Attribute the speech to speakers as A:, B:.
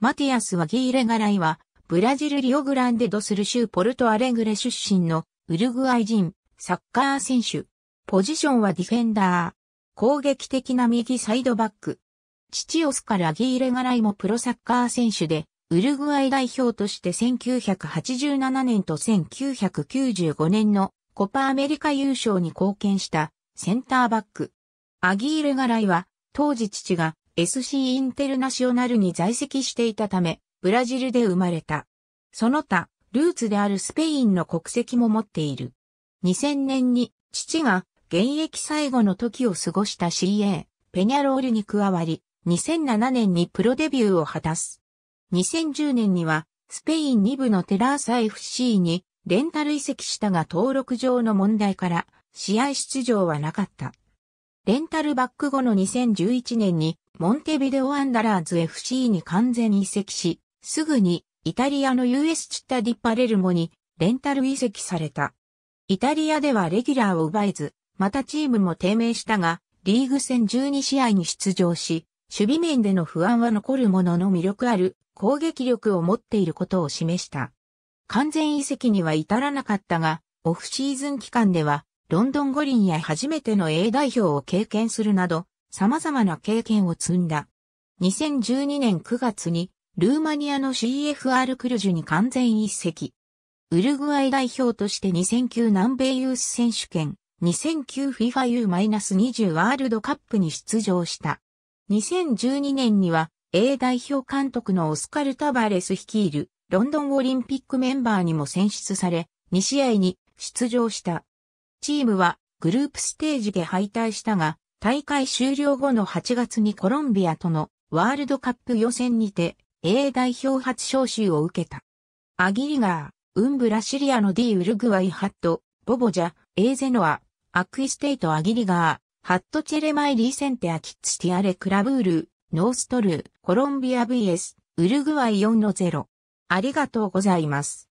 A: マティアス・ワギーレガライは、ブラジルリオグランデドスル州ポルトアレグレ出身のウルグアイ人、サッカー選手。ポジションはディフェンダー。攻撃的な右サイドバック。父オスカル・アギーレガライもプロサッカー選手で、ウルグアイ代表として1987年と1995年のコパアメリカ優勝に貢献したセンターバック。アギーレガライは当時父が SC インテルナショナルに在籍していたため、ブラジルで生まれた。その他、ルーツであるスペインの国籍も持っている。2000年に父が現役最後の時を過ごした CA、ペニャロールに加わり、2007年にプロデビューを果たす。2010年には、スペイン2部のテラーサ FC にレンタル移籍したが登録上の問題から試合出場はなかった。レンタルバック後の2011年にモンテビデオアンダラーズ FC に完全移籍し、すぐにイタリアの US チッタディッパレルモにレンタル移籍された。イタリアではレギュラーを奪えず、またチームも低迷したが、リーグ戦12試合に出場し、守備面での不安は残るものの魅力ある攻撃力を持っていることを示した。完全移籍には至らなかったが、オフシーズン期間では、ロンドン五輪や初めての A 代表を経験するなど、様々な経験を積んだ。2012年9月に、ルーマニアの CFR クルジュに完全移籍。ウルグアイ代表として2009南米ユース選手権、2009 FIFA U-20 ワールドカップに出場した。2012年には A 代表監督のオスカル・タバレス率いるロンドンオリンピックメンバーにも選出され、2試合に出場した。チームはグループステージで敗退したが、大会終了後の8月にコロンビアとのワールドカップ予選にて A 代表初招集を受けた。アギリガー、ウンブラシリアの D ウルグアイハット、ボボジャ、エーゼノア、アクイステイトアギリガー、ハットチェレマイリーセンテアキッツティアレクラブール、ノーストルー、コロンビア vs、ウルグアイ4-0。ありがとうございます。